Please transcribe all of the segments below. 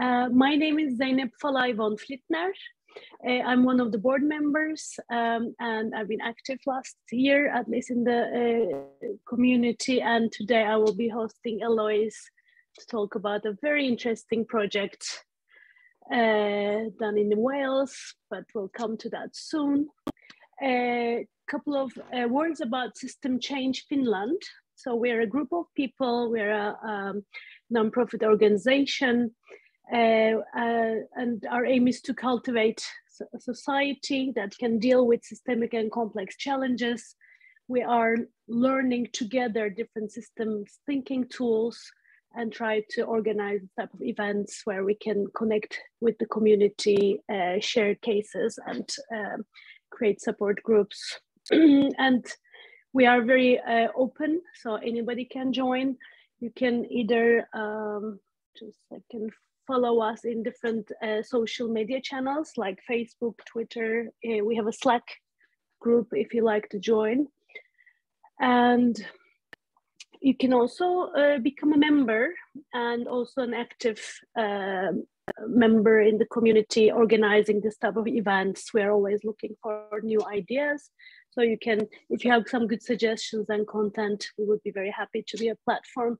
Uh, my name is Zeynep Falay von Flittner. Uh, I'm one of the board members um, and I've been active last year, at least in the uh, community. And today I will be hosting Eloise to talk about a very interesting project uh, done in Wales, but we'll come to that soon. A couple of uh, words about System Change Finland. So we're a group of people, we're a um, nonprofit organization, and our aim is to cultivate a society that can deal with systemic and complex challenges. We are learning together different systems thinking tools and try to organize type of events where we can connect with the community, uh, share cases and um, create support groups. and we are very uh, open, so anybody can join. You can either um, just can follow us in different uh, social media channels like Facebook, Twitter. Uh, we have a Slack group if you like to join. And you can also uh, become a member and also an active uh, member in the community organizing this type of events. We're always looking for new ideas. So you can, if you have some good suggestions and content, we would be very happy to be a platform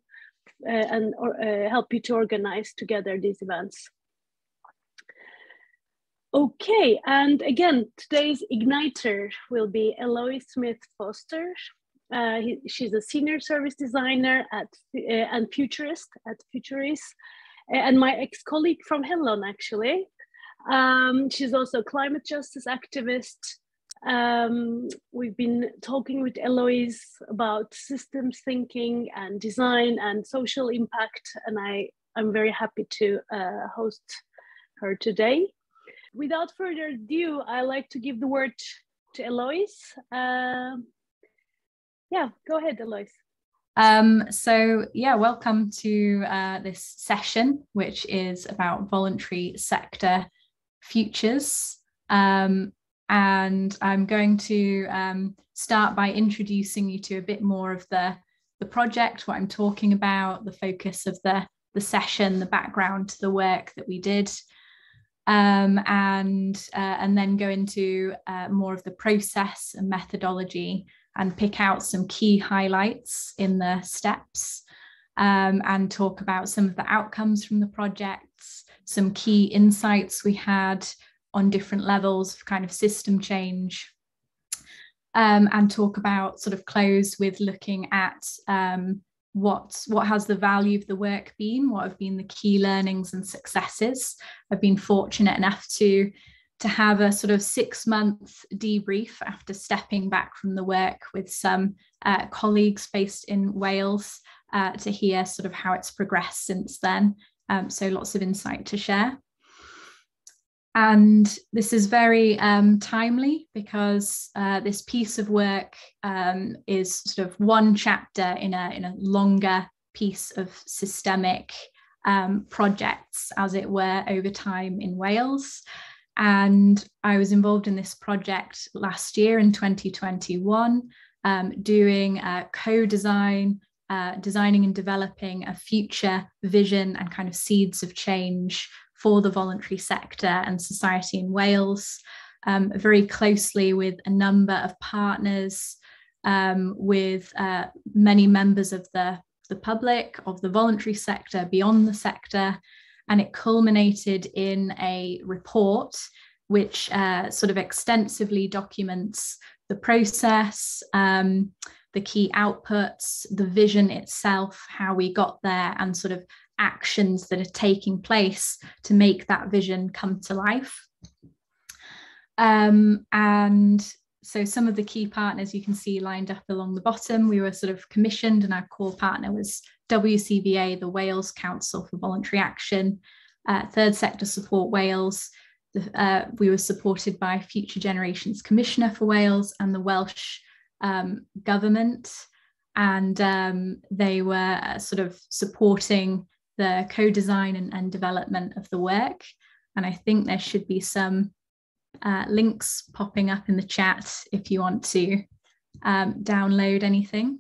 and or, uh, help you to organize together these events. Okay, and again, today's igniter will be Eloise Smith Foster. Uh, he, she's a senior service designer at uh, and futurist at Futurice, and my ex-colleague from Hellon actually. Um, she's also a climate justice activist um, we've been talking with Eloise about systems thinking and design and social impact, and I, I'm very happy to uh, host her today. Without further ado, I'd like to give the word to Eloise. Uh, yeah, go ahead, Eloise. Um, so yeah, welcome to uh, this session, which is about voluntary sector futures. Um, and I'm going to um, start by introducing you to a bit more of the, the project, what I'm talking about, the focus of the, the session, the background to the work that we did, um, and, uh, and then go into uh, more of the process and methodology and pick out some key highlights in the steps um, and talk about some of the outcomes from the projects, some key insights we had, on different levels of kind of system change um, and talk about sort of close with looking at um, what what has the value of the work been what have been the key learnings and successes. I've been fortunate enough to to have a sort of six month debrief after stepping back from the work with some uh, colleagues based in wales uh, to hear sort of how it's progressed since then. Um, so lots of insight to share and this is very um, timely because uh, this piece of work um, is sort of one chapter in a, in a longer piece of systemic um, projects, as it were, over time in Wales. And I was involved in this project last year in 2021, um, doing uh, co design, uh, designing and developing a future vision and kind of seeds of change for the voluntary sector and society in Wales, um, very closely with a number of partners, um, with uh, many members of the, the public, of the voluntary sector, beyond the sector. And it culminated in a report which uh, sort of extensively documents the process, um, the key outputs, the vision itself, how we got there, and sort of actions that are taking place to make that vision come to life. Um, and so some of the key partners you can see lined up along the bottom, we were sort of commissioned and our core partner was WCVA, the Wales Council for Voluntary Action, uh, Third Sector Support Wales. Uh, we were supported by Future Generations Commissioner for Wales and the Welsh um, government. And um, they were sort of supporting the co-design and, and development of the work. And I think there should be some uh, links popping up in the chat if you want to um, download anything.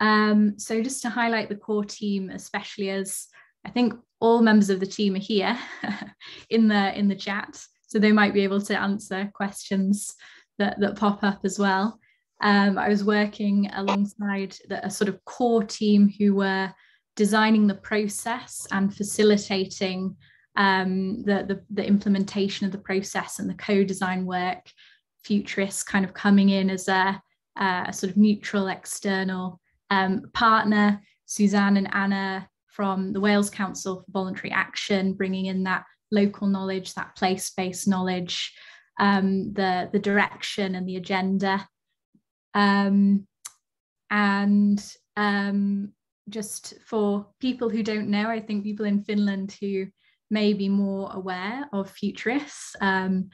Um, so just to highlight the core team, especially as I think all members of the team are here in the in the chat, so they might be able to answer questions that, that pop up as well. Um, I was working alongside the, a sort of core team who were designing the process and facilitating um, the, the, the, implementation of the process and the co-design work. Futurice kind of coming in as a, a sort of neutral external um, partner. Suzanne and Anna from the Wales Council for Voluntary Action, bringing in that local knowledge, that place-based knowledge, um, the, the direction and the agenda. Um, and um, just for people who don't know, I think people in Finland who may be more aware of Futurice, um,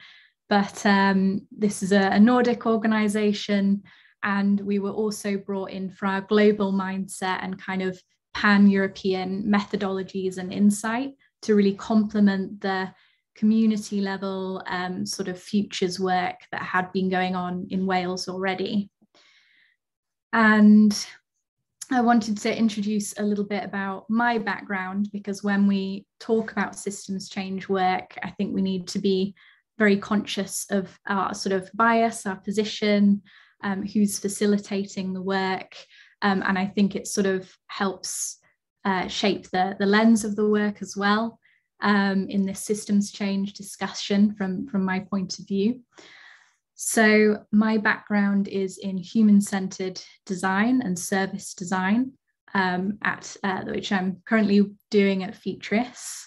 but um, this is a, a Nordic organization and we were also brought in for our global mindset and kind of pan-European methodologies and insight to really complement the community level um, sort of futures work that had been going on in Wales already. And I wanted to introduce a little bit about my background because when we talk about systems change work, I think we need to be very conscious of our sort of bias, our position, um, who's facilitating the work. Um, and I think it sort of helps uh, shape the, the lens of the work as well um, in this systems change discussion from, from my point of view. So my background is in human-centered design and service design um, at uh, which I'm currently doing at Futurice.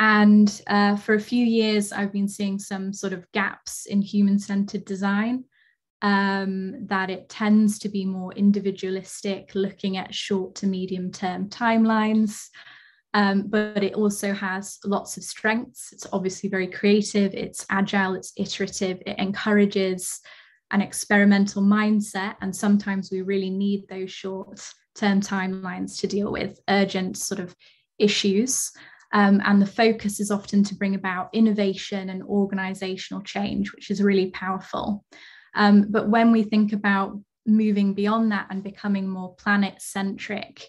And uh, for a few years, I've been seeing some sort of gaps in human-centered design, um, that it tends to be more individualistic, looking at short to medium term timelines, um, but it also has lots of strengths. It's obviously very creative, it's agile, it's iterative, it encourages an experimental mindset. And sometimes we really need those short term timelines to deal with urgent sort of issues. Um, and the focus is often to bring about innovation and organizational change, which is really powerful. Um, but when we think about moving beyond that and becoming more planet centric,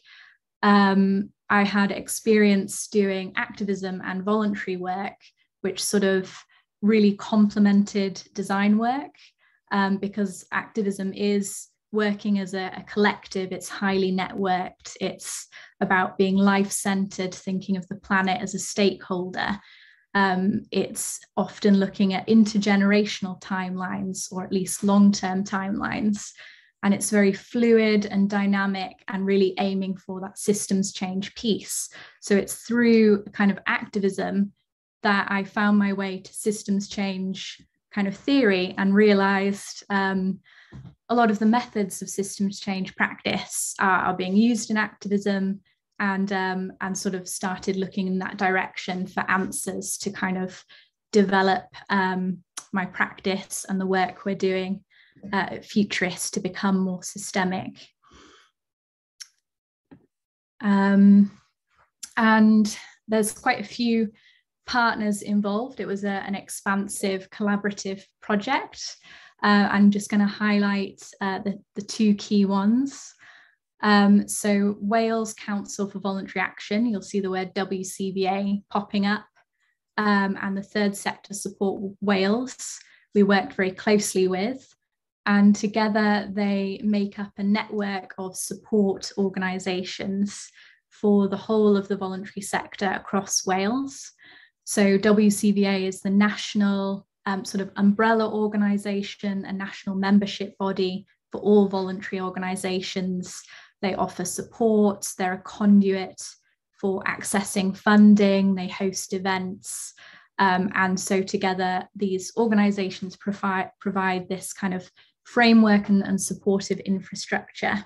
um, I had experience doing activism and voluntary work, which sort of really complemented design work um, because activism is working as a, a, collective, it's highly networked, it's about being life centered, thinking of the planet as a stakeholder. Um, it's often looking at intergenerational timelines or at least long term timelines and it's very fluid and dynamic and really aiming for that systems change piece. So it's through kind of activism that I found my way to systems change kind of theory and realized um, a lot of the methods of systems change practice are, are being used in activism and um, and sort of started looking in that direction for answers to kind of develop um, my practice and the work we're doing uh, Futurice to become more systemic. Um, and there's quite a few partners involved. It was a, an expansive collaborative project. Uh, I'm just going to highlight uh, the, the two key ones. Um, so Wales Council for Voluntary Action, you'll see the word WCVA popping up, um, and the third sector support Wales, we worked very closely with and together they make up a network of support organisations for the whole of the voluntary sector across Wales. So WCVA is the national um, sort of umbrella organisation, a national membership body for all voluntary organisations. They offer support, they're a conduit for accessing funding, they host events. Um, and so together, these organisations provide, provide this kind of framework and, and supportive infrastructure.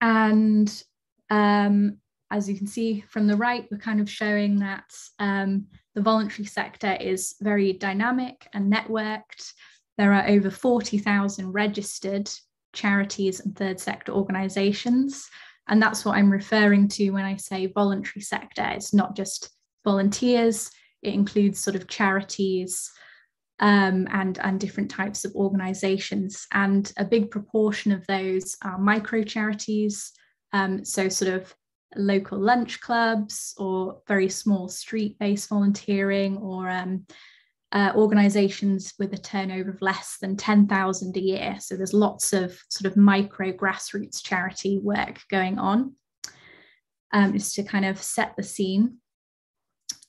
And um, as you can see from the right, we're kind of showing that um, the voluntary sector is very dynamic and networked. There are over 40,000 registered charities and third sector organisations. And that's what I'm referring to when I say voluntary sector. It's not just volunteers, it includes sort of charities, um, and, and different types of organizations. And a big proportion of those are micro charities. Um, so, sort of local lunch clubs or very small street based volunteering or um, uh, organizations with a turnover of less than 10,000 a year. So there's lots of sort of micro grassroots charity work going on, um, just to kind of set the scene.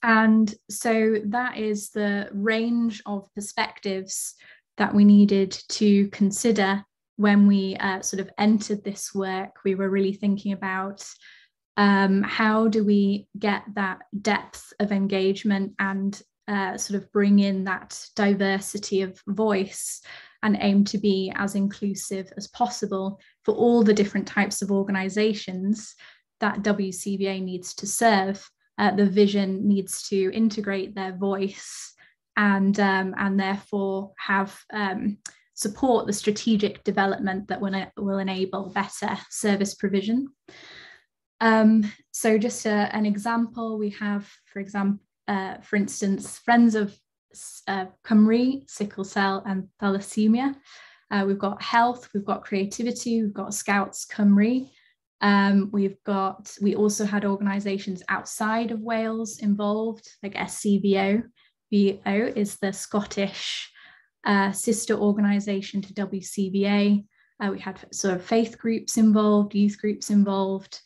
And so that is the range of perspectives that we needed to consider when we uh, sort of entered this work. We were really thinking about um, how do we get that depth of engagement and uh, sort of bring in that diversity of voice and aim to be as inclusive as possible for all the different types of organizations that WCVA needs to serve. Uh, the vision needs to integrate their voice and, um, and therefore have um, support the strategic development that will, will enable better service provision. Um, so just a, an example, we have, for example, uh, for instance, Friends of uh, Cymru, sickle cell and thalassemia. Uh, we've got health, we've got creativity, we've got Scouts Cymru. Um, we've got, we also had organisations outside of Wales involved, like SCVO. VO is the Scottish uh, sister organisation to WCVA. Uh, we had sort of faith groups involved, youth groups involved.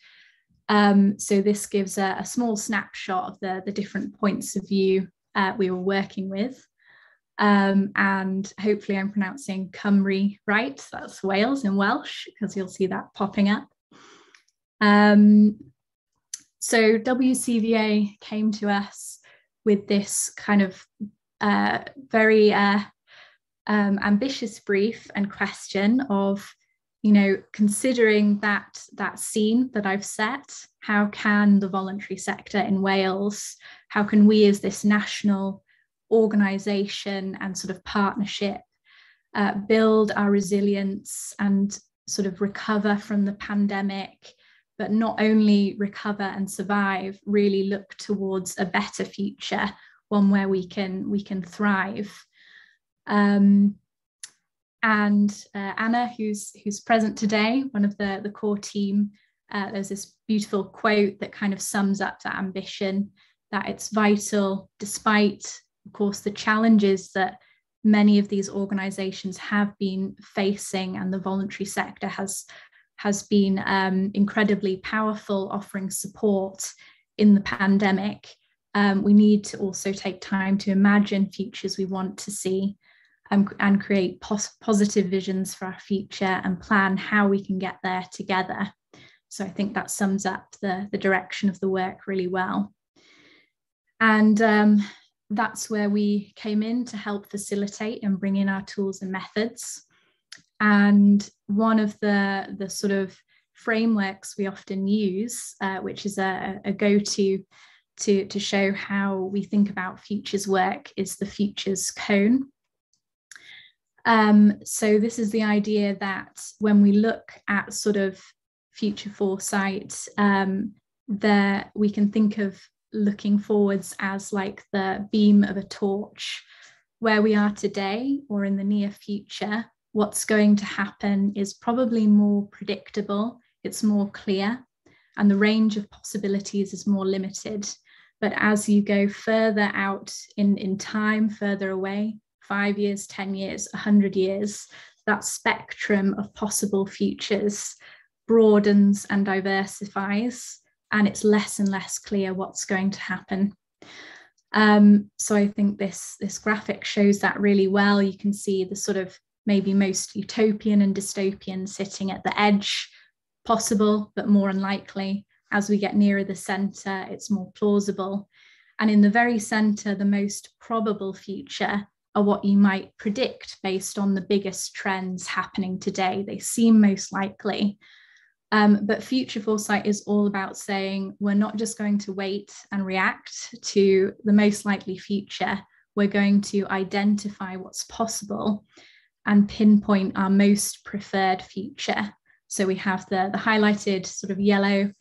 Um, so this gives a, a, small snapshot of the, the different points of view uh, we were working with. Um, and hopefully I'm pronouncing Cymru right. That's Wales in Welsh, because you'll see that popping up. Um, so WCVA came to us with this kind of uh, very uh, um, ambitious brief and question of you know considering that that scene that i've set how can the voluntary sector in wales how can we as this national organization and sort of partnership uh, build our resilience and sort of recover from the pandemic but not only recover and survive really look towards a better future one where we can we can thrive. Um, and uh, Anna, who's who's present today, one of the the core team, uh, there's this beautiful quote that kind of sums up that ambition that it's vital, despite of course the challenges that many of these organisations have been facing, and the voluntary sector has has been um, incredibly powerful, offering support in the pandemic. Um, we need to also take time to imagine futures we want to see um, and create pos- positive visions for our future and plan how we can get there together. So I think that sums up the, the direction of the work really well. And um, that's where we came in to help facilitate and bring in our tools and methods. And one of the, the sort of frameworks we often use, uh, which is a, a go-to to, to show how we think about futures work, is the futures cone. Um, so this is the idea that when we look at sort of future foresight, um, there we can think of looking forwards as like the beam of a torch. Where we are today or in the near future, what's going to happen is probably more predictable, it's more clear, and the range of possibilities is more limited. But as you go further out in, in time, further away, five years, 10 years, 100 years, that spectrum of possible futures broadens and diversifies, and it's less and less clear what's going to happen. Um, so I think this, this graphic shows that really well. You can see the sort of maybe most utopian and dystopian sitting at the edge, possible, but more unlikely. As we get nearer the centre, it's more plausible. And in the very centre, the most probable future are what you might predict based on the biggest trends happening today. They seem most likely. Um, but future foresight is all about saying we're not just going to wait and react to the most likely future. We're going to identify what's possible and pinpoint our most preferred future. So we have the, the highlighted sort of yellow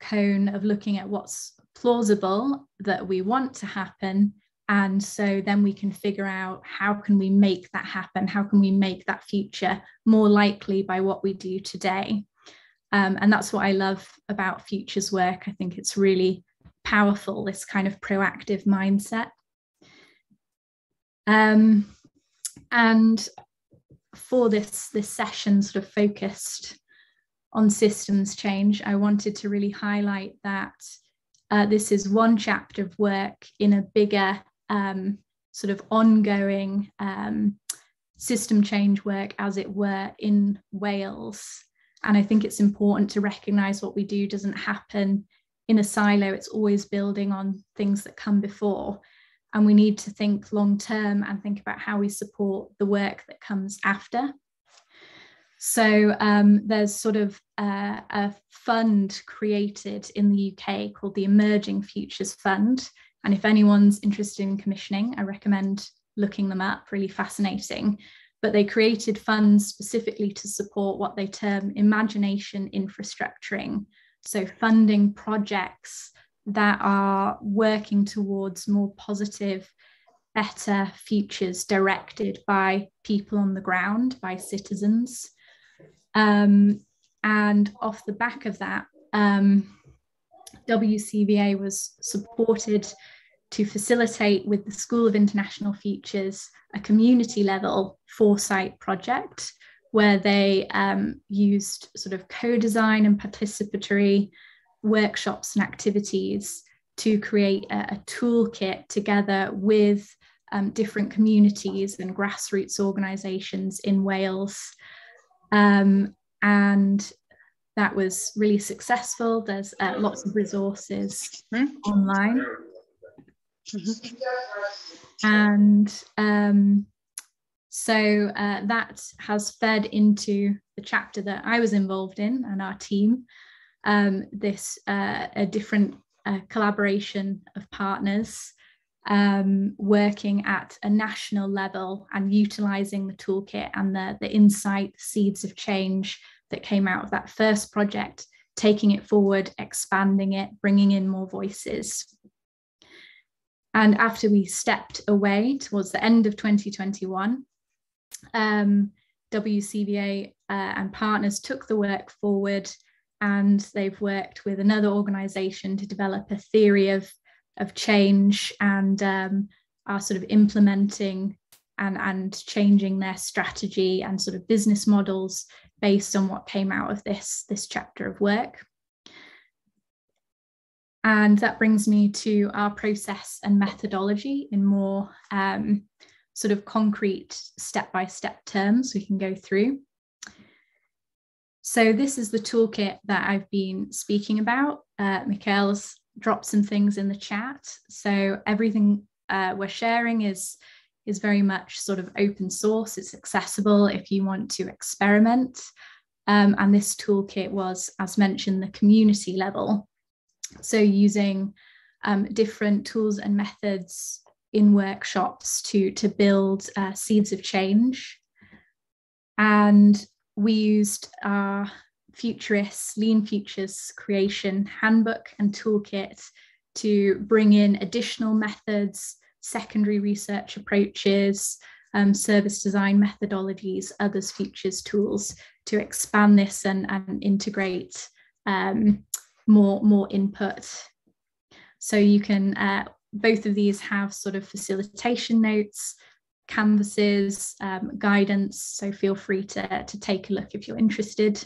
cone of looking at what's plausible that we want to happen and so then we can figure out how can we make that happen how can we make that future more likely by what we do today Um, and that's what I love about Futures work. I think it's really powerful, this kind of proactive mindset. Um, and for this, this session sort of focused on systems change, I wanted to really highlight that uh, this is one chapter of work in a bigger um, sort of ongoing um, system change work, as it were, in Wales. And I think it's important to recognize what we do doesn't happen in a silo, it's always building on things that come before. And we need to think long term and think about how we support the work that comes after. So um, there's sort of uh, a fund created in the UK called the Emerging Futures Fund. And if anyone's interested in commissioning, I recommend looking them up, really fascinating. But they created funds specifically to support what they term imagination infrastructuring. So, funding projects that are working towards more positive, better futures directed by people on the ground, by citizens. Um, and off the back of that, um, WCVA was supported to facilitate with the School of International Futures a community level foresight project where they um, used sort of co-design and participatory workshops and activities to create a, a toolkit together with um, different communities and grassroots organisations in Wales. Um, and that was really successful. There's uh, lots of resources online. And um, so uh, that has fed into the chapter that I was involved in and our team. Um, this uh, a different uh, collaboration of partners um, working at a national level and utilizing the toolkit and the, the insight seeds of change that came out of that first project, taking it forward, expanding it, bringing in more voices. And after we stepped away towards the end of 2021, um, WCVA uh, and partners took the work forward and they've worked with another organization to develop a theory of, of change and um, are sort of implementing and, and changing their strategy and sort of business models based on what came out of this, this chapter of work. And that brings me to our process and methodology in more um, sort of concrete step by step terms we can go through. So, this is the toolkit that I've been speaking about. Uh, Mikhail's dropped some things in the chat. So, everything uh, we're sharing is is very much sort of open source. It's accessible if you want to experiment. Um, and this toolkit was, as mentioned, the community level. So using um, different tools and methods in workshops to, to build uh, seeds of change. And we used our Futurice Lean Futures creation handbook and toolkit to bring in additional methods secondary research approaches, um, service design methodologies, others futures tools to expand this and, and integrate um, more, more input. So you can, uh, both of these have sort of facilitation notes, canvases, um, guidance. So feel free to, to take a look if you're interested.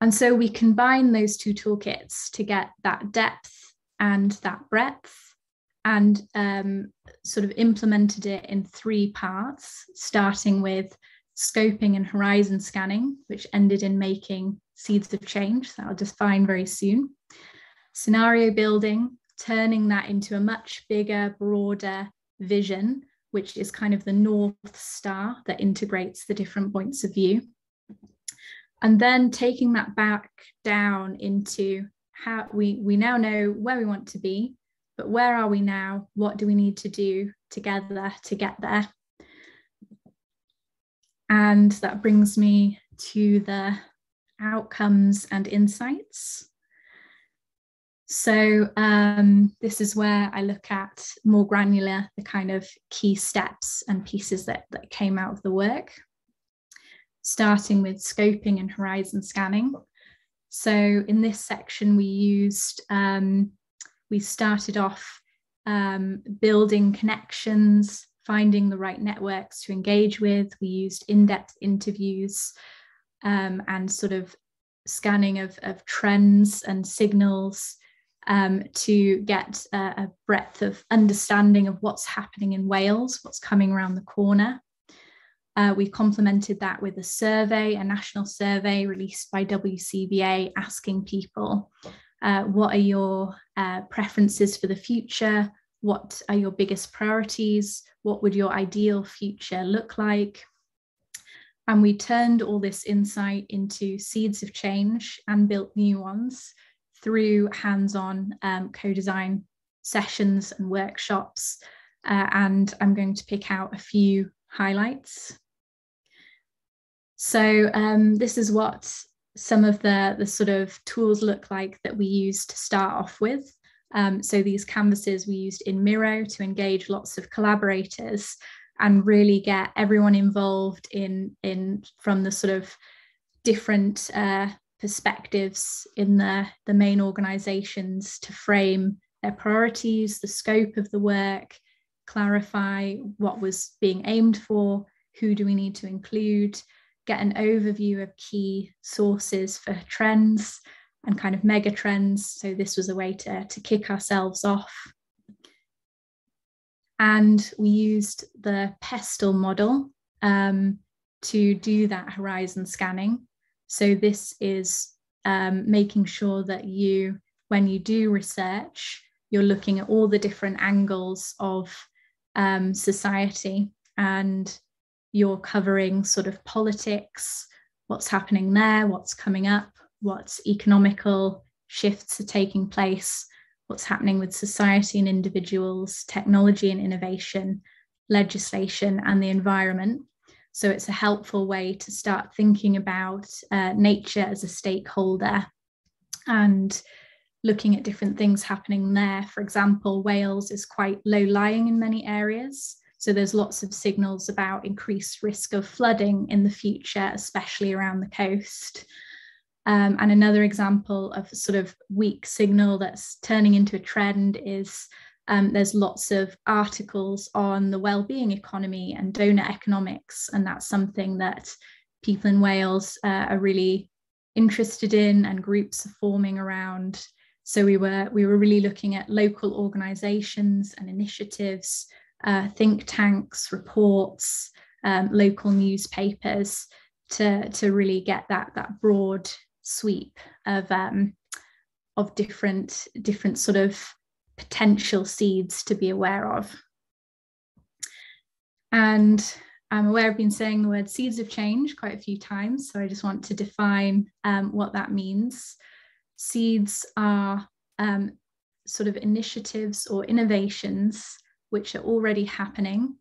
And so we combine those two toolkits to get that depth and that breadth and um, sort of implemented it in three parts, starting with scoping and horizon scanning, which ended in making seeds of change that I'll define very soon. Scenario building, turning that into a much bigger, broader vision, which is kind of the North Star that integrates the different points of view. And then taking that back down into how we, we now know where we want to be, but where are we now? What do we need to do together to get there? And that brings me to the outcomes and insights. So um, this is where I look at more granular the kind of key steps and pieces that, that came out of the work. starting with scoping and horizon scanning. So in this section, we used, um, we started off um, building connections, finding the right networks to engage with. We used in-depth interviews um, and sort of scanning of, of trends and signals um, to get a, a, breadth of understanding of what's happening in Wales, what's coming around the corner. Uh, we complemented that with a survey, a national survey released by WCVA, asking people uh, what are your uh, preferences for the future? What are your biggest priorities? What would your ideal future look like? And we turned all this insight into seeds of change and built new ones through hands on um, co design sessions and workshops. Uh, and I'm going to pick out a few highlights. So, um, this is what some of the, the sort of tools look like that we use to start off with. Um, so, these canvases we used in Miro to engage lots of collaborators and really get everyone involved in, in from the sort of different uh, perspectives in the, the main organizations to frame their priorities, the scope of the work, clarify what was being aimed for, who do we need to include, get an overview of key sources for trends and kind of mega trends. So this was a way to, to kick ourselves off. And we used the PESTLE model um, to do that horizon scanning. So this is um, making sure that you, when you do research, you're looking at all the different angles of um, society and you're covering sort of politics, what's happening there, what's coming up, what's economical shifts are taking place, what's happening with society and individuals, technology and innovation, legislation, and the environment. So it's a helpful way to start thinking about uh, nature as a stakeholder and looking at different things happening there. For example, Wales is quite low lying in many areas. So there's lots of signals about increased risk of flooding in the future, especially around the coast. Um, and another example of sort of weak signal that's turning into a trend is um, there's lots of articles on the well-being economy and doughnut economics, and that's something that people in Wales uh, are really interested in, and groups are forming around. So we were we were really looking at local organisations and initiatives, uh, think tanks, reports, um, local newspapers to to really get that that broad sweep of um, of different different sort of potential seeds to be aware of. And I'm aware I've been saying the word seeds of change quite a few times, so I just want to define um, what that means. Seeds are um, sort of initiatives or innovations which are already happening,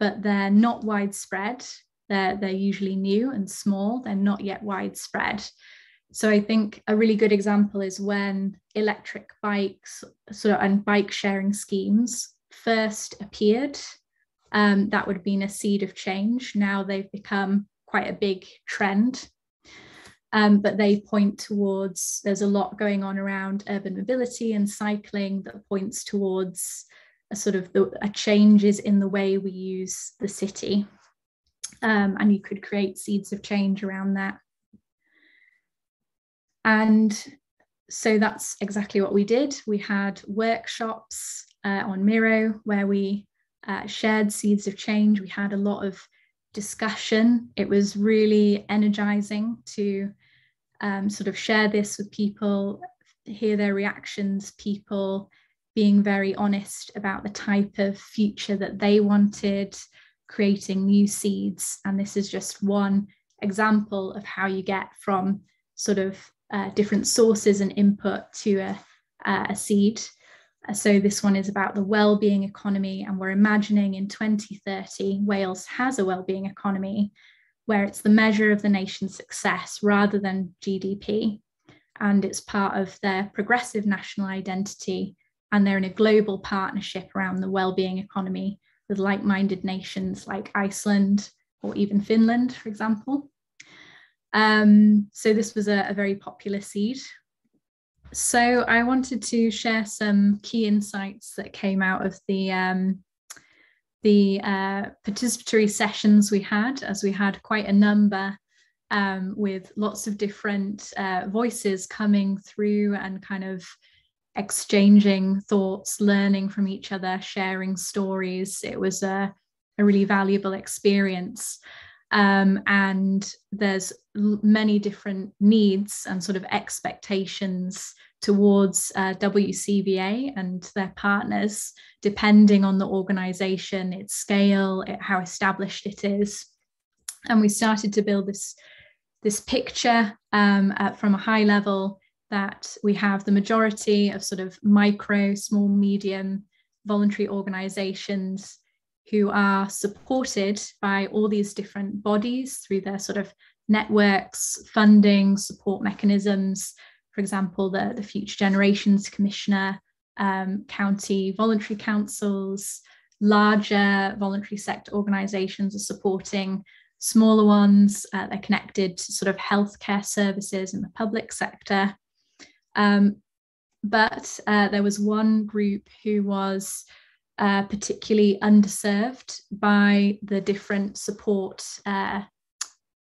but they're not widespread. They're, they're usually new and small, they're not yet widespread. So I think a really good example is when electric bikes sort of and bike sharing schemes first appeared. Um, that would have been a seed of change. Now they've become quite a big trend. Um, but they point towards there's a lot going on around urban mobility and cycling that points towards a sort of the, a changes in the way we use the city. Um, and you could create seeds of change around that. And so that's exactly what we did. We had workshops uh, on Miro where we uh, shared seeds of change. We had a lot of discussion. It was really energizing to um, sort of share this with people, hear their reactions, people being very honest about the type of future that they wanted, creating new seeds. And this is just one example of how you get from sort of uh, different sources and input to a, a seed. Uh, so this one is about the well-being economy, and we're imagining in 2030 Wales has a well-being economy where it's the measure of the nation's success rather than GDP, and it's part of their progressive national identity, and they're in a global partnership around the well-being economy with like-minded nations like Iceland or even Finland, for example. Um, so this was a, a very popular seed. So I wanted to share some key insights that came out of the um, the uh, participatory sessions we had, as we had quite a number um, with lots of different uh, voices coming through and kind of exchanging thoughts, learning from each other, sharing stories. It was a, a really valuable experience. Um, and there's many different needs and sort of expectations towards uh, WCVA and their partners, depending on the organization, its scale, it, how established it is. And we started to build this, this picture um, from a high level that we have the majority of sort of micro, small, medium voluntary organizations who are supported by all these different bodies through their sort of networks, funding, support mechanisms. For example, the, the Future Generations Commissioner, um, county voluntary councils, larger voluntary sector organisations are supporting smaller ones. Uh, they're connected to sort of healthcare services in the public sector. Um, but uh, there was one group who was uh, particularly underserved by the different support uh,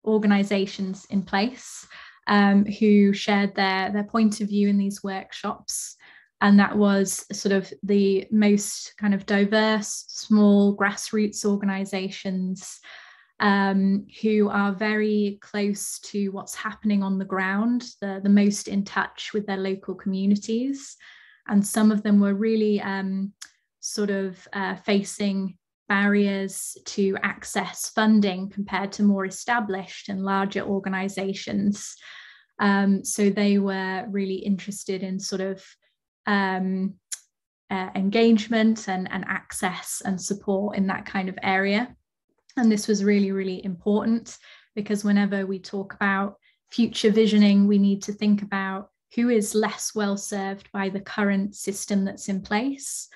organisations in place um, who shared their, their point of view in these workshops. And that was sort of the most kind of diverse, small grassroots organisations um, who are very close to what's happening on the ground, the, the most in touch with their local communities. And some of them were really um, sort of uh, facing barriers to access funding compared to more established and larger organizations. Um, so they were really interested in sort of um, uh, engagement and, and access and support in that kind of area. And this was really, really important because whenever we talk about future visioning, we need to think about who is less well served by the current system that's in place.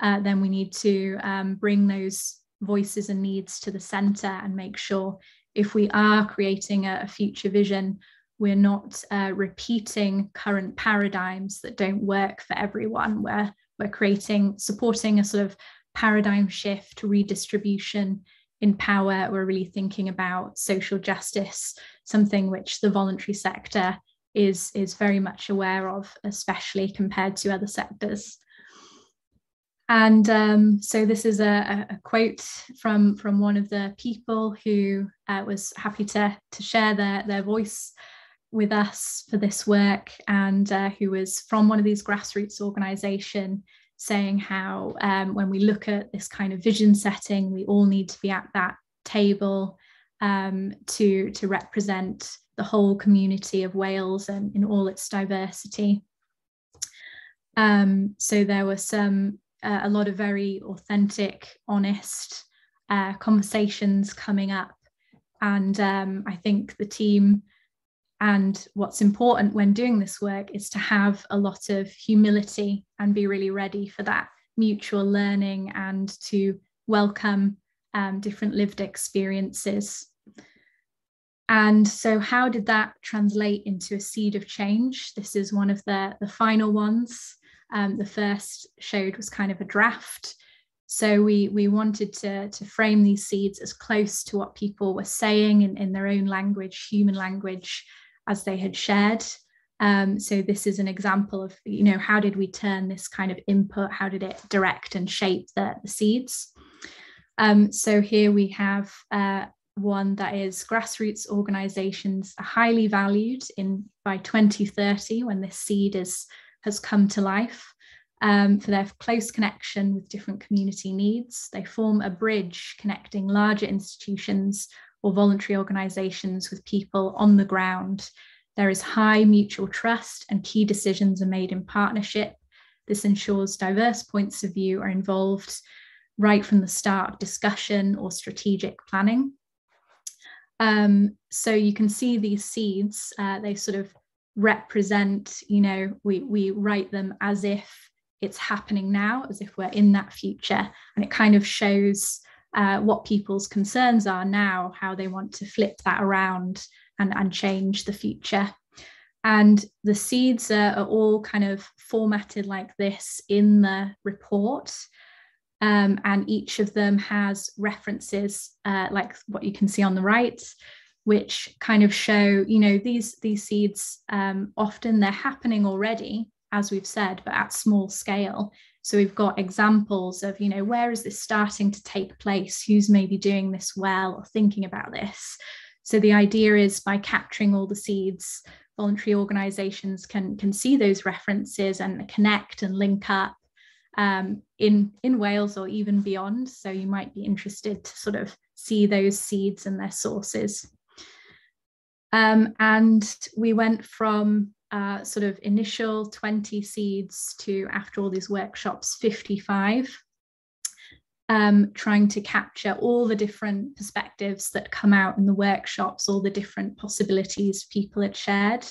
Uh, then we need to um, bring those voices and needs to the center and make sure if we are creating a, a future vision, we're not uh, repeating current paradigms that don't work for everyone. We're, we're creating, supporting a sort of paradigm shift, redistribution in power, we're really thinking about social justice, something which the voluntary sector is, is very much aware of, especially compared to other sectors. And um, so this is a, a, quote from, from one of the people who uh, was happy to, to share their, their voice with us for this work and uh, who was from one of these grassroots organisation saying how um, when we look at this kind of vision setting, we all need to be at that table um, to, to represent the whole community of Wales and in all its diversity. Um, so there were some, uh, a lot of very authentic, honest uh, conversations coming up. And um, I think the team and what's important when doing this work is to have a lot of humility and be really ready for that mutual learning and to welcome um, different lived experiences. And so, how did that translate into a seed of change? This is one of the, the final ones. Um, the first showed was kind of a draft. So we we wanted to, to frame these seeds as close to what people were saying in, in their own language, human language, as they had shared. Um, so this is an example of, you know, how did we turn this kind of input? How did it direct and shape the, the seeds? Um, so here we have uh, one that is grassroots organizations are highly valued in by 2030 when this seed is has come to life um, for their close connection with different community needs. They form a bridge connecting larger institutions or voluntary organizations with people on the ground. There is high mutual trust and key decisions are made in partnership. This ensures diverse points of view are involved right from the start of discussion or strategic planning. Um, so you can see these seeds, uh, they sort of represent, you know, we, we write them as if it's happening now, as if we're in that future. And it kind of shows uh, what people's concerns are now, how they want to flip that around and, and change the future. And the seeds are, are all kind of formatted like this in the report. Um, and each of them has references uh, like what you can see on the right which kind of show you know these these seeds um, often they're happening already as we've said but at small scale so we've got examples of you know where is this starting to take place who's maybe doing this well or thinking about this so the idea is by capturing all the seeds voluntary organizations can can see those references and connect and link up um, in in Wales or even beyond. So you might be interested to sort of see those seeds and their sources. Um, and we went from uh, sort of initial 20 seeds to after all these workshops 55 um, trying to capture all the different perspectives that come out in the workshops, all the different possibilities people had shared.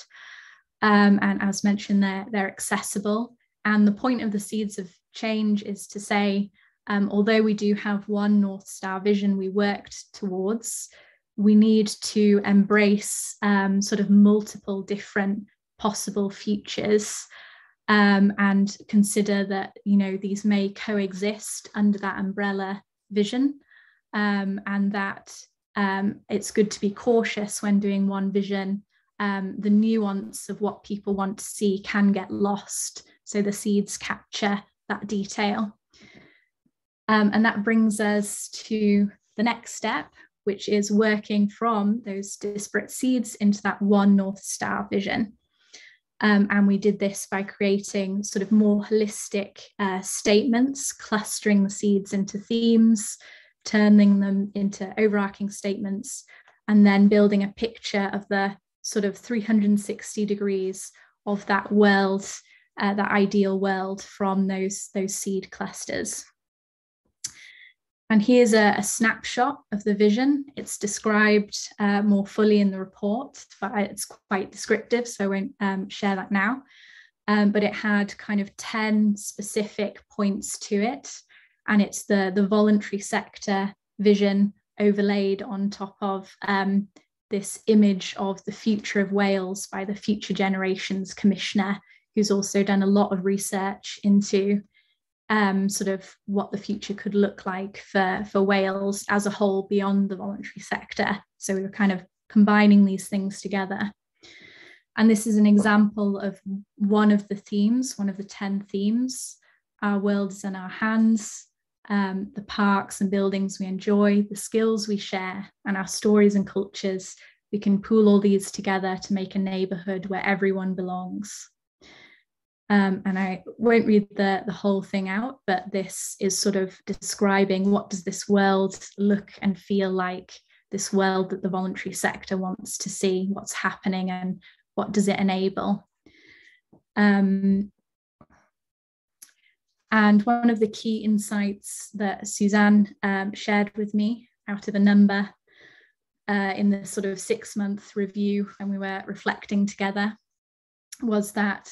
Um, and as mentioned, they're, they're accessible. And the point of the Seeds of Change is to say, um, although we do have one North Star vision we worked towards, we need to embrace um, sort of multiple different possible futures um, and consider that you know these may coexist under that umbrella vision um, and that um, it's good to be cautious when doing one vision. Um, the nuance of what people want to see can get lost so the seeds capture that detail. Um, and that brings us to the next step which is working from those disparate seeds into that one north star vision um, and we did this by creating sort of more holistic uh, statements, clustering the seeds into themes, turning them into overarching statements, and then building a picture of the sort of 360 degrees of that world, uh, that ideal world from those, those seed clusters. And here's a, a, snapshot of the vision. It's described uh, more fully in the report, but it's quite descriptive, so I won't um, share that now. Um, but it had kind of 10 specific points to it. And it's the, the voluntary sector vision overlaid on top of um, this image of the future of Wales by the Future Generations Commissioner, who's also done a lot of research into um, sort of what the future could look like for, for Wales as a whole beyond the voluntary sector. So we were kind of combining these things together. And this is an example of one of the themes, one of the 10 themes. Our world is in our hands, um, the parks and buildings we enjoy, the skills we share, and our stories and cultures. We can pool all these together to make a neighbourhood where everyone belongs. Um, and I won't read the, the whole thing out, but this is sort of describing what does this world look and feel like, this world that the voluntary sector wants to see, what's happening and what does it enable. Um, and one of the key insights that Suzanne um, shared with me out of a number uh, in the sort of six month review when we were reflecting together was that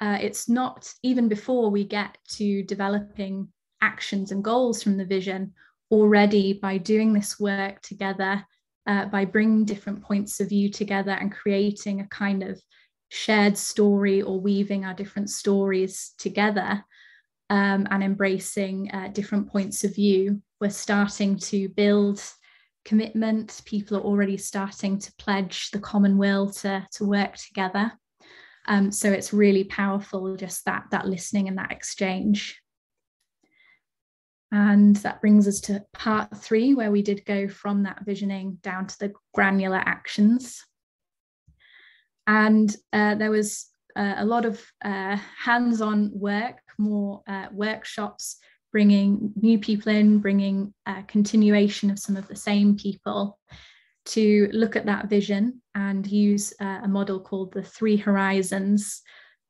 uh, it's not even before we get to developing actions and goals from the vision already by doing this work together uh, by bringing different points of view together and creating a kind of shared story or weaving our different stories together um, and embracing uh, different points of view we're starting to build commitment. People are already starting to pledge the common will to, to work together um, so it's really powerful, just that, that listening and that exchange. And that brings us to part three, where we did go from that visioning down to the granular actions. And uh, there was uh, a lot of uh, hands on work, more uh, workshops, bringing new people in, bringing a continuation of some of the same people to look at that vision and use uh, a model called the three horizons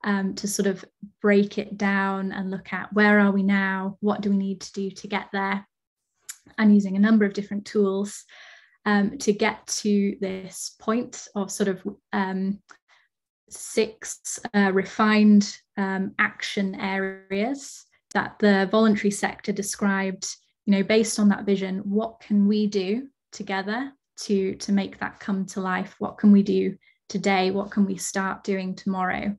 um, to sort of break it down and look at where are we now, what do we need to do to get there, and using a number of different tools um, to get to this point of sort of um, six uh, refined um, action areas that the voluntary sector described you know based on that vision what can we do together to to make that come to life? What can we do today? What can we start doing tomorrow?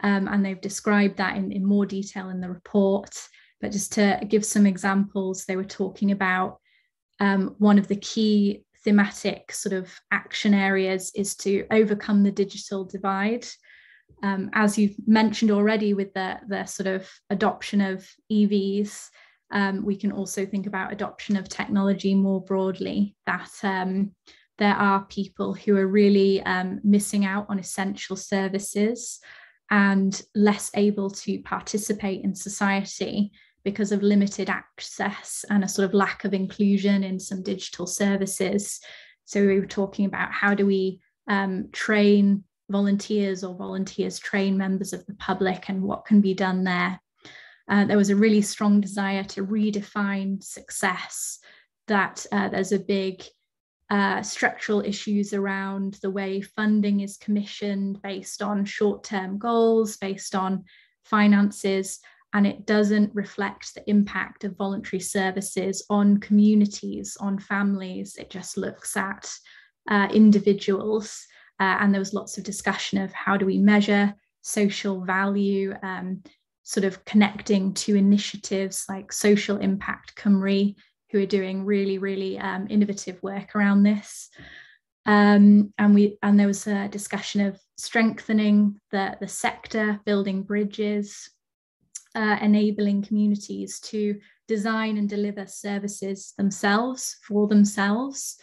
Um, and they've described that in, in more detail in the report but just to give some examples they were talking about um, one of the key thematic sort of action areas is to overcome the digital divide. Um, as you've mentioned already with the, the sort of adoption of evs um, we can also think about adoption of technology more broadly, that um, there are people who are really um, missing out on essential services and less able to participate in society because of limited access and a sort of lack of inclusion in some digital services. So we were talking about how do we um, train volunteers or volunteers train members of the public and what can be done there uh, there was a really strong desire to redefine success, that uh, there's a big uh, structural issues around the way funding is commissioned based on short term goals, based on finances, and it doesn't reflect the impact of voluntary services on communities, on families. It just looks at uh, individuals. Uh, and there was lots of discussion of how do we measure social value, um, sort of connecting to initiatives like Social Impact Cymru, who are doing really, really um, innovative work around this. Um, and we and there was a discussion of strengthening the, the sector, building bridges, uh, enabling communities to design and deliver services themselves for themselves.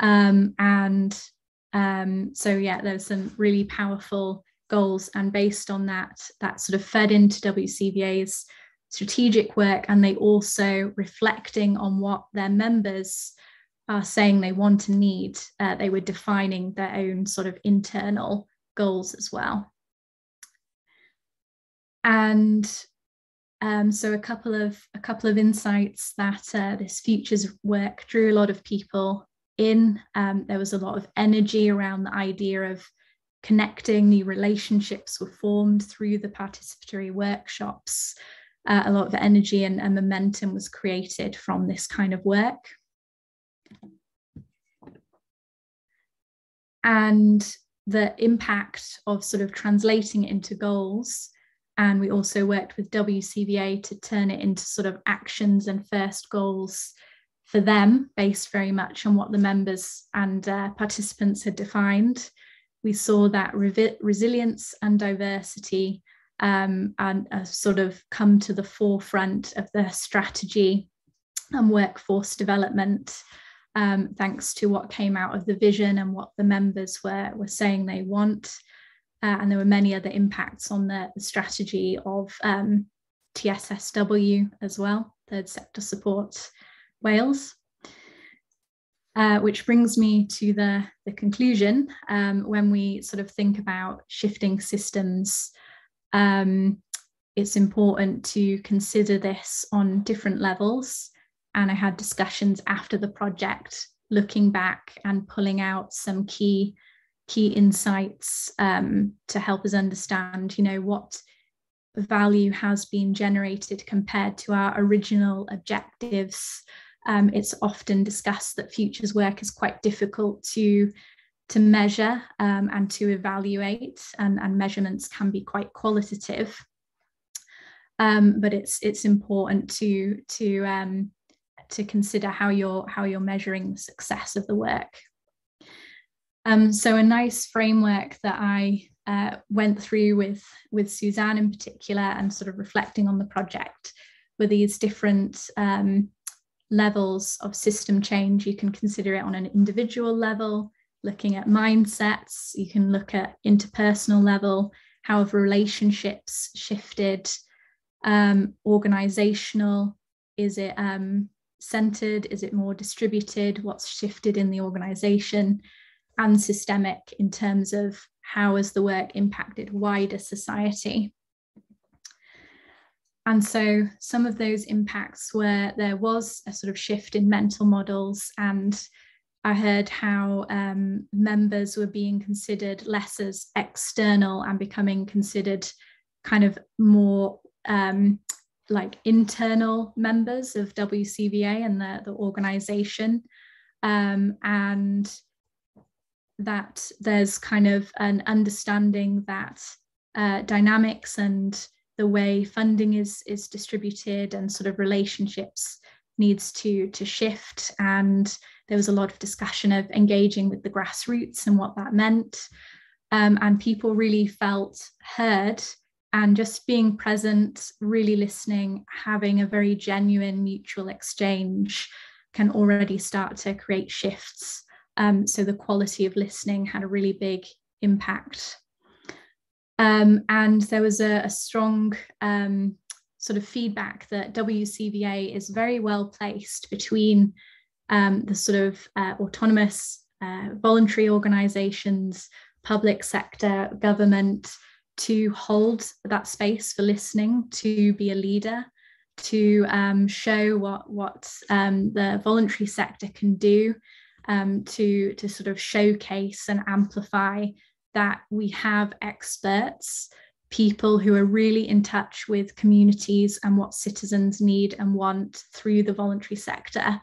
Um, and um, so, yeah, there's some really powerful goals and based on that that sort of fed into WCVA's strategic work and they also reflecting on what their members are saying they want and need uh, they were defining their own sort of internal goals as well. And um, so a couple of a couple of insights that uh, this futures work drew a lot of people in. Um, there was a lot of energy around the idea of connecting, new relationships were formed through the participatory workshops. Uh, a lot of energy and, and momentum was created from this kind of work. And the impact of sort of translating it into goals. And we also worked with WCVA to turn it into sort of actions and first goals for them, based very much on what the members and uh, participants had defined we saw that re- resilience and diversity um, and uh, sort of come to the forefront of the strategy and workforce development, um, thanks to what came out of the vision and what the members were, were saying they want. Uh, and there were many other impacts on the, the strategy of um, TSSW as well, third sector support Wales. Uh, which brings me to the, the conclusion. Um, when we sort of think about shifting systems, um, it's important to consider this on different levels. And I had discussions after the project, looking back and pulling out some key key insights um, to help us understand, you know, what value has been generated compared to our original objectives um, it's often discussed that futures work is quite difficult to to measure um, and to evaluate, and, and, measurements can be quite qualitative. Um, but it's it's important to to um, to consider how you're how you're measuring the success of the work. Um, so a nice framework that I uh, went through with with Suzanne in particular, and sort of reflecting on the project, were these different um, levels of system change. You can consider it on an individual level, looking at mindsets. You can look at interpersonal level, how have relationships shifted, um, organizational, is it um, centered, is it more distributed, what's shifted in the organization, and systemic in terms of how has the work impacted wider society. And so some of those impacts where there was a sort of shift in mental models and I heard how um, members were being considered less as external and becoming considered kind of more um, like internal members of WCVA and the, the organization. um, and that there's kind of an understanding that uh, dynamics and the way funding is is distributed and sort of relationships needs to to shift. And there was a lot of discussion of engaging with the grassroots and what that meant. Um, and people really felt heard and just being present really listening having a very genuine mutual exchange can already start to create shifts. Um, so the quality of listening had a really big impact. Um, and there was a, a strong um, sort of feedback that WCVA is very well placed between um, the sort of uh, autonomous uh, voluntary organizations, public sector, government to hold that space for listening, to be a leader, to um, show what, what um, the voluntary sector can do um, to, to sort of showcase and amplify that we have experts, people who are really in touch with communities and what citizens need and want through the voluntary sector.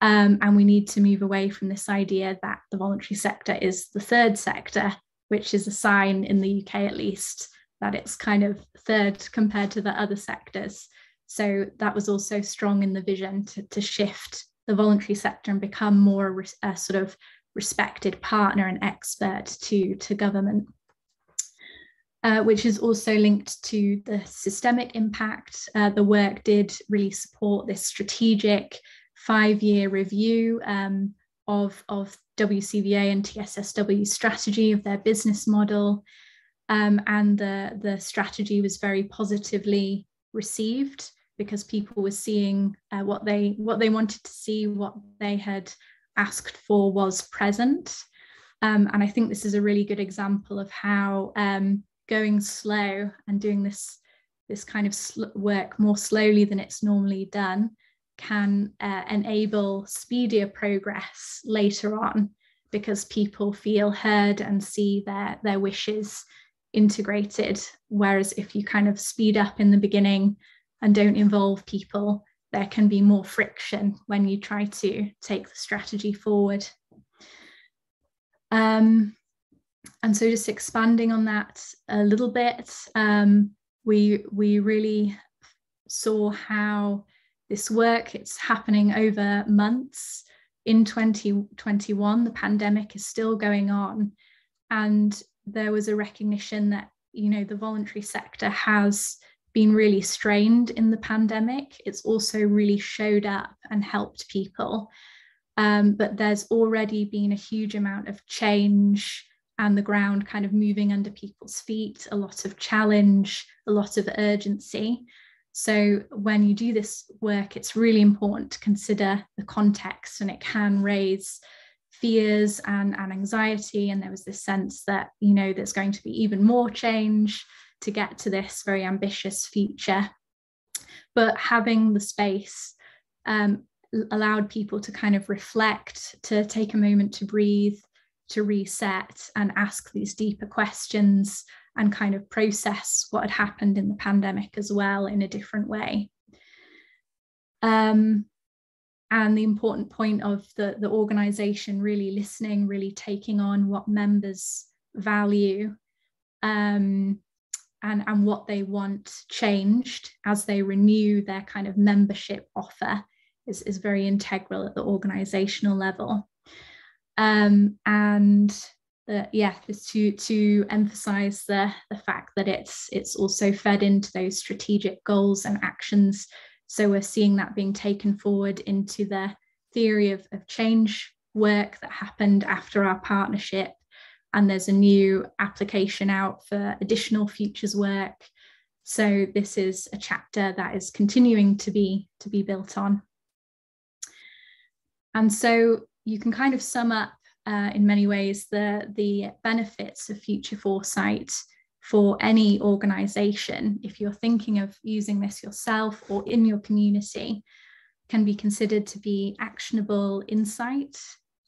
Um, and we need to move away from this idea that the voluntary sector is the third sector, which is a sign in the UK at least that it's kind of third compared to the other sectors. So that was also strong in the vision to, to shift the voluntary sector and become more a sort of respected partner and expert to, to government. Uh, which is also linked to the systemic impact. Uh, the work did really support this strategic five-year review um, of, of WCVA and TSSW strategy of their business model. Um, and the, the strategy was very positively received because people were seeing uh, what they what they wanted to see, what they had asked for was present. Um, and I think this is a really good example of how um, going slow and doing this this kind of sl- work more slowly than it's normally done can uh, enable speedier progress later on because people feel heard and see their their wishes integrated whereas if you kind of speed up in the beginning and don't involve people, there can be more friction when you try to take the strategy forward. Um, and so just expanding on that a little bit, um, we, we really saw how this work, it's happening over months. In 2021, the pandemic is still going on. And there was a recognition that, you know, the voluntary sector has been really strained in the pandemic. It's also really showed up and helped people. Um, but there's already been a huge amount of change and the ground kind of moving under people's feet, a lot of challenge, a lot of urgency. So when you do this work, it's really important to consider the context and it can raise fears and, and anxiety. And there was this sense that, you know, there's going to be even more change to get to this very ambitious future. But having the space um, allowed people to kind of reflect, to take a moment to breathe, to reset and ask these deeper questions and kind of process what had happened in the pandemic as well in a different way. Um, and the important point of the, the organization really listening, really taking on what members value um, and, and what they want changed as they renew their kind of membership offer is, is very integral at the organizational level. Um, and the, yeah, to to emphasize the, the fact that it's it's also fed into those strategic goals and actions. So we're seeing that being taken forward into the theory of, of change work that happened after our partnership and there's a new application out for additional futures work. So this is a chapter that is continuing to be to be built on. And so you can kind of sum up uh, in many ways the, the benefits of future foresight for any organization, if you're thinking of using this yourself or in your community, can be considered to be actionable insight.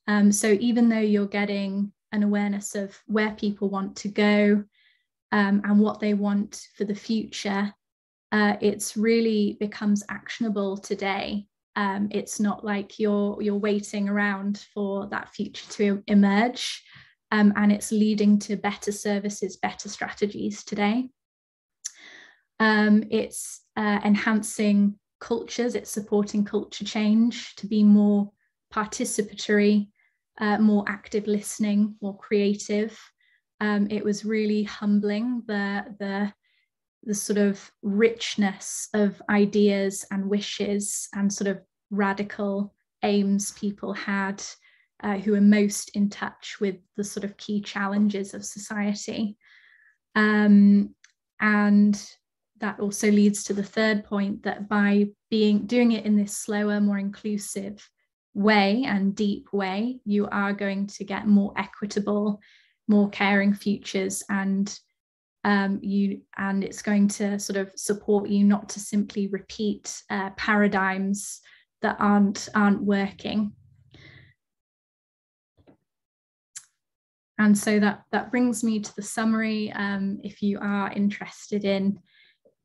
Um, so even though you're getting an awareness of where people want to go um, and what they want for the future, uh, it's really becomes actionable today Um, it's not like you're you're waiting around for that future to emerge, um, and it's leading to better services, better strategies today. Um, it's uh, enhancing cultures. It's supporting culture change to be more participatory, uh, more active listening, more creative. Um, it was really humbling the the the sort of richness of ideas and wishes and sort of radical aims people had uh, who are most in touch with the sort of key challenges of society. Um, and that also leads to the third point that by being doing it in this slower, more inclusive way and deep way, you are going to get more equitable, more caring futures and um, you and it's going to sort of support you not to simply repeat uh, paradigms that aren't aren't working. And so that that brings me to the summary um, if you are interested in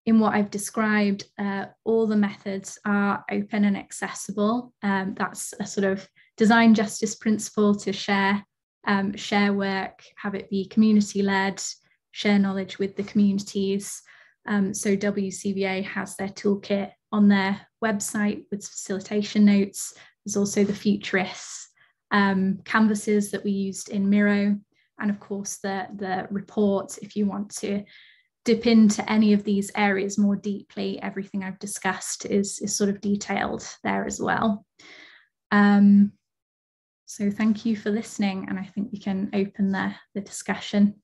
in what I've described, uh, all the methods are open and accessible. Um, that's a sort of design justice principle to share, um, share work, have it be community led, share knowledge with the communities. Um, so WCVA has their toolkit on their website with facilitation notes. There's also the Futurice um, canvases that we used in Miro, and of course the, the report if you want to dip into any of these areas more deeply, everything I've discussed is, is sort of detailed there as well. Um, so thank you for listening, and I think we can open the, the discussion.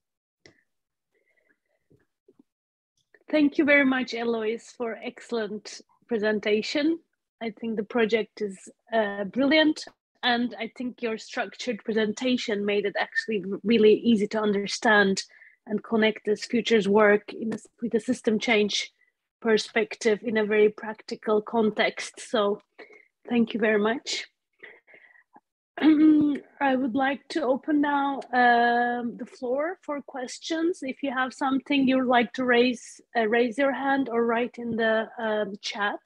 Thank you very much, Eloise, for excellent presentation. I think the project is uh, brilliant, and I think your structured presentation made it actually really easy to understand and connect this futures work in a, with a system change perspective in a very practical context. So, thank you very much. I would like to open now um, the floor for questions. If you have something you'd like to raise, uh, raise your hand or write in the um, chat.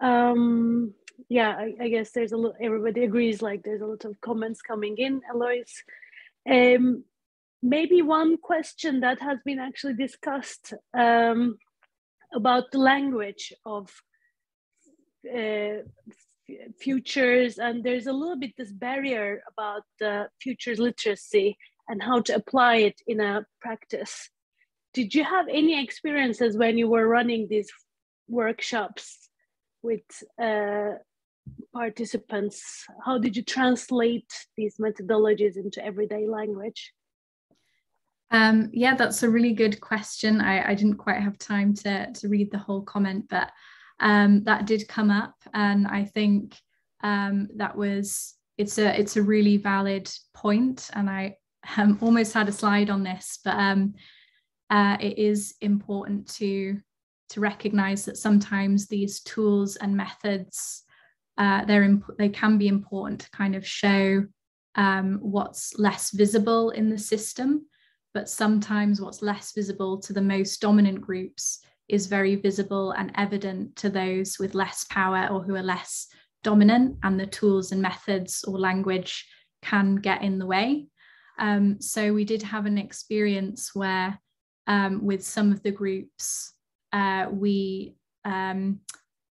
Um, yeah, I, I, guess there's a lot, everybody agrees like there's a lot of comments coming in, Eloise. Um, maybe one question that has been actually discussed um, about the language of uh, futures and there's a little bit this barrier about the futures literacy and how to apply it in a practice. Did you have any experiences when you were running these workshops with uh, participants? How did you translate these methodologies into everyday language um, yeah, that's a really good question. I, I, didn't quite have time to, to read the whole comment, but um, that did come up, and I think um, that was it's a it's a really valid point. point, and I almost had a slide on this, but um, uh, it is important to to recognize that sometimes these tools and methods uh, they're they can be important to kind of show um, what's less visible in the system, but sometimes what's less visible to the most dominant groups is very visible and evident to those with less power or who are less dominant, and the tools and methods or language can get in the way. Um, so we did have an experience where, um, with some of the groups, uh, we um,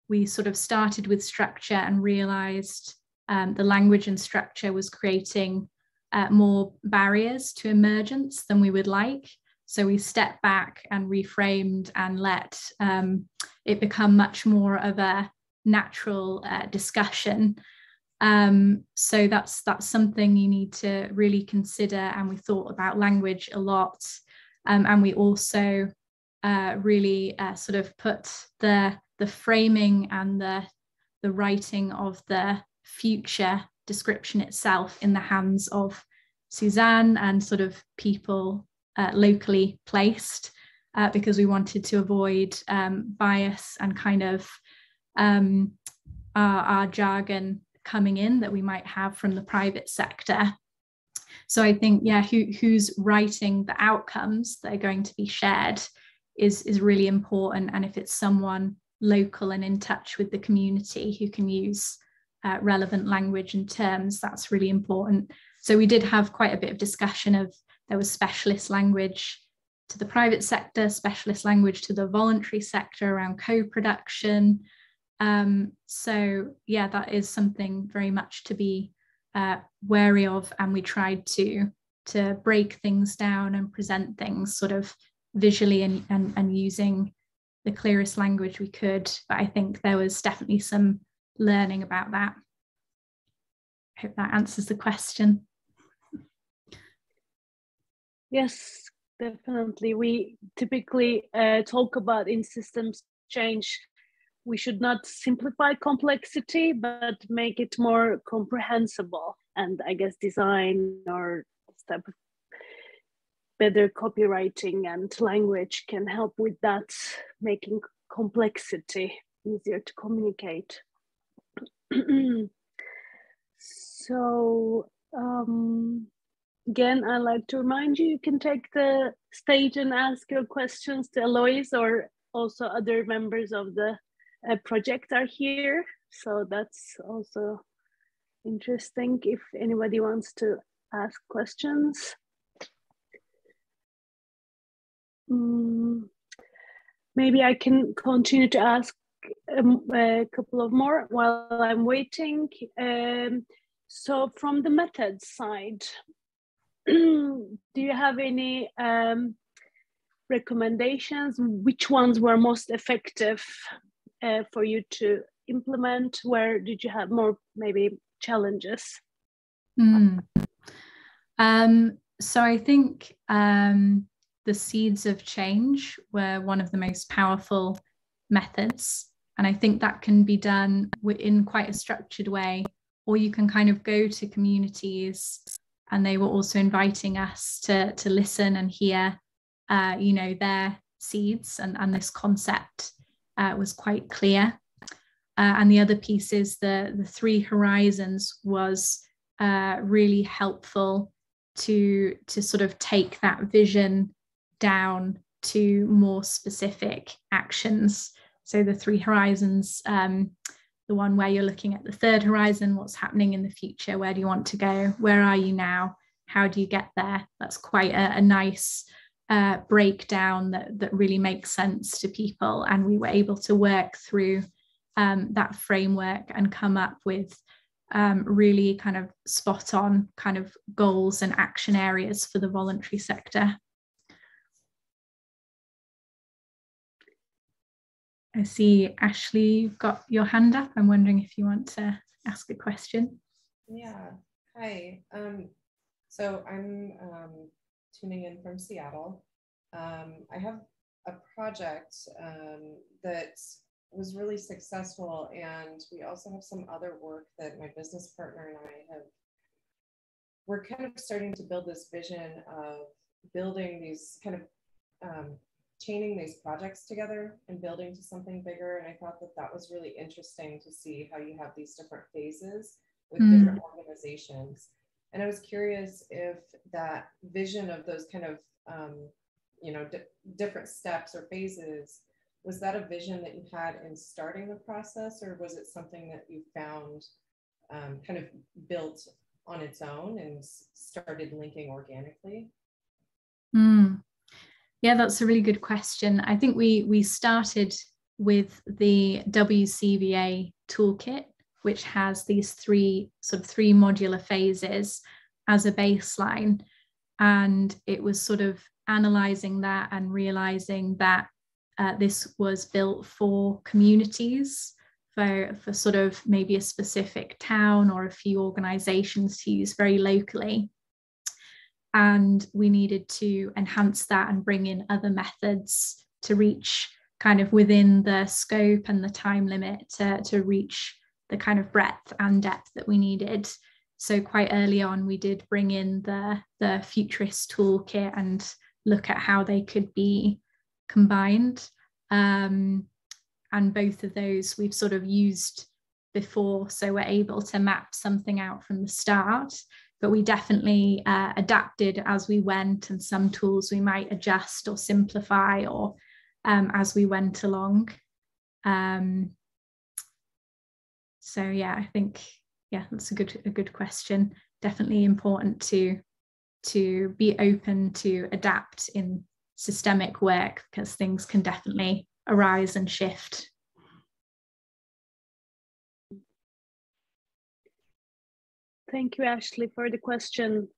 we sort of started with structure and realised um, the language and structure was creating uh, more barriers to emergence than we would like. So we stepped back and reframed and let um, it become much more of a natural uh, discussion. Um, so that's that's something you need to really consider. And we thought about language a lot, um, and we also uh, really uh, sort of put the the framing and the the writing of the future description itself in the hands of Suzanne and sort of people uh, locally placed uh, because we wanted to avoid um, bias and kind of um, our, our jargon coming in that we might have from the private sector. So I think, yeah, who, who's writing the outcomes that are going to be shared is, is really important. And if it's someone local and in touch with the community who can use uh, relevant language and terms. That's really important. So we did have quite a bit of discussion of there was specialist language to the private sector, specialist language to the voluntary sector around co-production. Um, so yeah, that is something very much to be uh, wary of. And we tried to to break things down and present things sort of visually and, and, and using the clearest language we could. But I think there was definitely some learning about that. I hope that answers the question. Yes, definitely. We typically uh, talk about in systems change. We should not simplify complexity, but make it more comprehensible. And I guess design or type better copywriting and language can help with that, making complexity easier to communicate. so um, again, I'd like to remind you, you can take the stage and ask your questions to Eloise or also other members of the uh, project are here. So that's also interesting if anybody wants to ask questions. Mm, maybe I can continue to ask um, a couple of more while I'm waiting. Um, so from the methods side, do you have any um, recommendations? Which ones were most effective uh, for you to implement? Where did you have more maybe challenges? Mm. Um, so I think um, the seeds of change were one of the most powerful methods. And I think that can be done in quite a structured way, or you can kind of go to communities and they were also inviting us to, to listen and hear, uh, you know, their seeds and, and this concept uh, was quite clear. Uh, and the other piece is the, the three horizons was uh, really helpful to, to sort of take that vision down to more specific actions. So the three horizons, um, the one where you're looking at the third horizon, what's happening in the future, where do you want to go, where are you now, how do you get there? That's quite a, a nice uh, breakdown that, that really makes sense to people. And we were able to work through um, that framework and come up with um, really kind of spot on kind of goals and action areas for the voluntary sector. I see Ashley, you've got your hand up. I'm wondering if you want to ask a question. Yeah, hi. Um, so I'm um, tuning in from Seattle. Um, I have a project um, that was really successful, and we also have some other work that my business partner and I have. We're kind of starting to build this vision of building these kind of um, chaining these projects together and building to something bigger. And I thought that that was really interesting to see how you have these different phases with mm. different organizations. And I was curious if that vision of those kind of, um, you know, di- different steps or phases, was that a vision that you had in starting the process, or was it something that you found um, kind of built on its own and started linking organically? Mm. Yeah, that's a really good question. I think we we started with the WCVA toolkit, which has these three sort of three modular phases as a baseline. And it was sort of analyzing that and realizing that uh, this was built for communities, for, for sort of maybe a specific town or a few organizations to use very locally and we needed to enhance that and bring in other methods to reach kind of within the scope and the time limit to, to reach the kind of breadth and depth that we needed. So quite early on, we did bring in the, the Futurice toolkit and look at how they could be combined. Um, and both of those we've sort of used before, so we're able to map something out from the start but we definitely uh, adapted as we went and some tools we might adjust or simplify or um, as we went along Um, so yeah, I think yeah, that's a good a good question. Definitely important to to be open to adapt in systemic work because things can definitely arise and shift. Thank you, Ashley, for the question.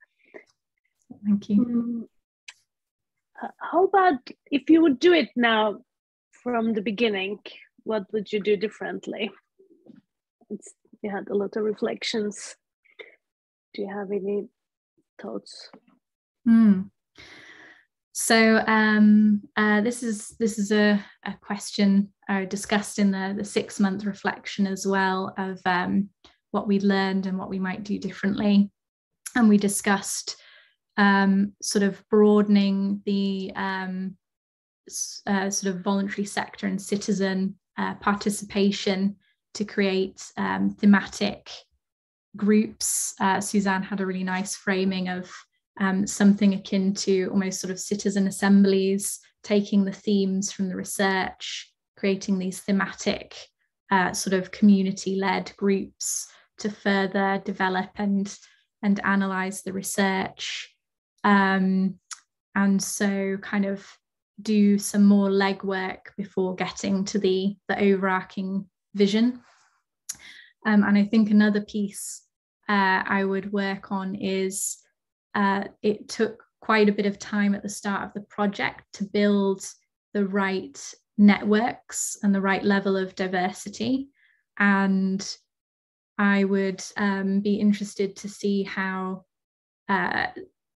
Thank you. Um, how about if you would do it now from the beginning, what would you do differently? It's, you had a lot of reflections. Do you have any thoughts? Mm. So um, uh, this is this is a, a question I discussed in the, the six month reflection as well of um, what we learned and what we might do differently, and we discussed um, sort of broadening the um, uh, sort of voluntary sector and citizen uh, participation to create um, thematic groups. Uh, Suzanne had a really nice framing of um, something akin to almost sort of citizen assemblies, taking the themes from the research, creating these thematic uh, sort of community-led groups to further develop and and analyze the research um, and so kind of do some more legwork before getting to the the overarching vision um, and i think another piece uh, i would work on is uh, it took quite a bit of time at the start of the project to build the right networks and the right level of diversity. And I would um, be interested to see how uh,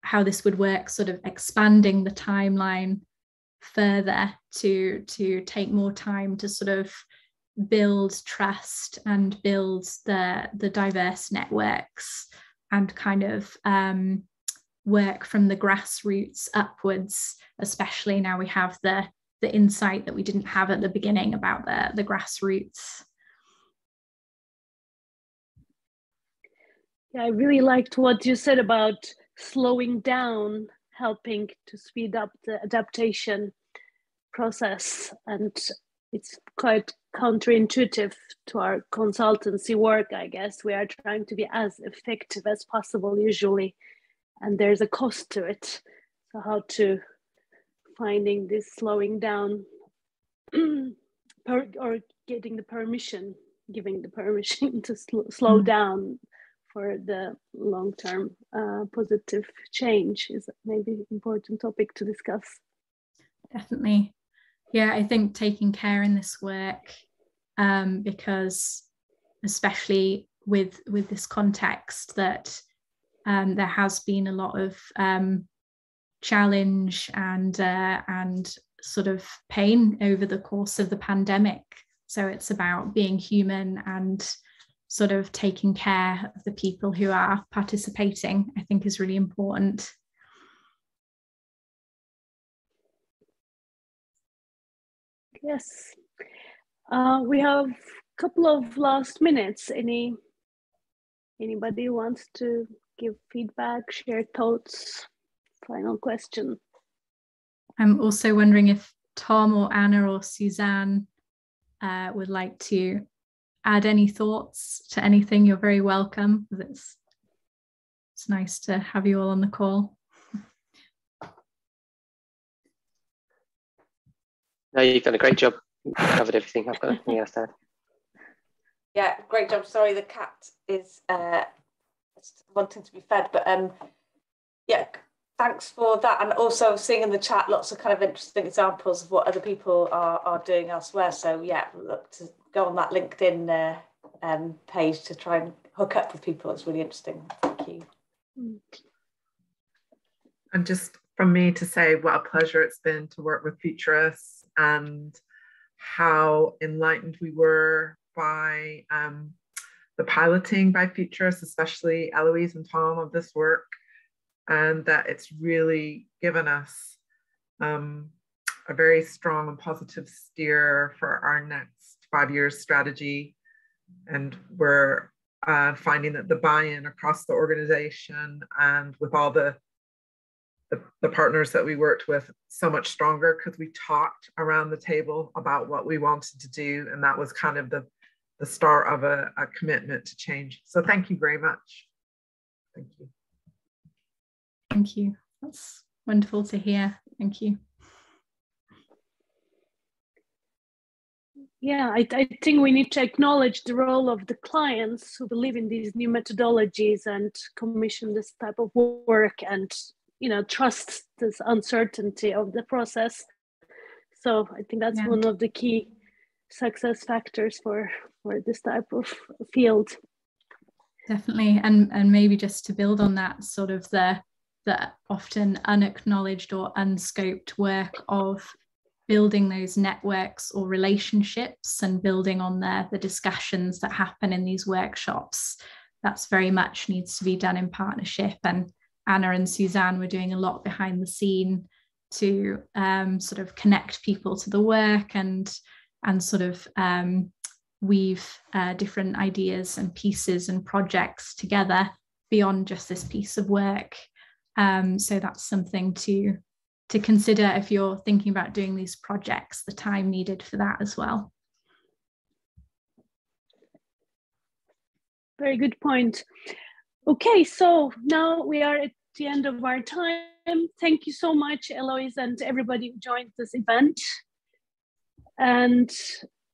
how this would work, sort of expanding the timeline further to to take more time to sort of build trust and build the the diverse networks and kind of um, work from the grassroots upwards, especially now we have the, the insight that we didn't have at the beginning about the, the grassroots. Yeah, I really liked what you said about slowing down, helping to speed up the adaptation process. And it's quite counterintuitive to our consultancy work, I guess. We are trying to be as effective as possible, usually and there's a cost to it so how to finding this slowing down or getting the permission giving the permission to sl slow mm. down for the long-term uh, positive change is maybe important topic to discuss definitely yeah i think taking care in this work um, because especially with with this context that um, there has been a lot of um, challenge and uh, and sort of pain over the course of the pandemic. So it's about being human and sort of taking care of the people who are participating. I think is really important. Yes, uh, we have a couple of last minutes. Any anybody wants to give feedback, share thoughts. Final question. I'm also wondering if Tom or Anna or Suzanne uh, would like to add any thoughts to anything. You're very welcome. It's, it's nice to have you all on the call. No, you've done a great job. You've covered everything. I've got nothing else to add. Yeah, great job. Sorry, the cat is uh, wanting to be fed. But um, yeah, thanks for that. And also seeing in the chat lots of kind of interesting examples of what other people are, are doing elsewhere. So yeah, look to go on that LinkedIn uh, um, page to try and hook up with people. It's really interesting. Thank you. And just from me to say what a pleasure it's been to work with Futurice and how enlightened we were by um, the piloting by Futurice, especially Eloise and Tom of this work, and that it's really given us um, a very strong and positive steer for our next five years strategy. And we're uh, finding that the buy-in across the organization and with all the the, the partners that we worked with so much stronger because we talked around the table about what we wanted to do. And that was kind of the, the start of a, a commitment to change. So thank you very much. Thank you. Thank you. That's wonderful to hear. Thank you. Yeah, I, I think we need to acknowledge the role of the clients who believe in these new methodologies and commission this type of work and you know trust this uncertainty of the process so i think that's yeah. one of the key success factors for for this type of field definitely and and maybe just to build on that sort of the the often unacknowledged or unscoped work of building those networks or relationships and building on there the discussions that happen in these workshops that's very much needs to be done in partnership and Anna and Suzanne were doing a lot behind the scene to um, sort of connect people to the work and and sort of um, weave uh, different ideas and pieces and projects together beyond just this piece of work. Um, so that's something to to consider if you're thinking about doing these projects, the time needed for that as well. Very good point. Okay, so now we are at the end of our time. Thank you so much, Eloise, and everybody who joined this event. And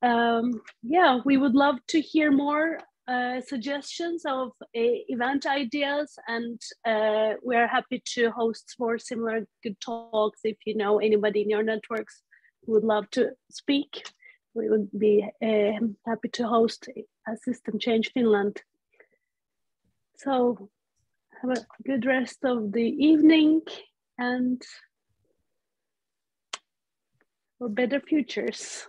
um, yeah, we would love to hear more uh, suggestions of uh, event ideas, and uh, we're happy to host more similar good talks. If you know anybody in your networks who would love to speak, we would be um, happy to host a System Change Finland. So have a good rest of the evening and for better futures.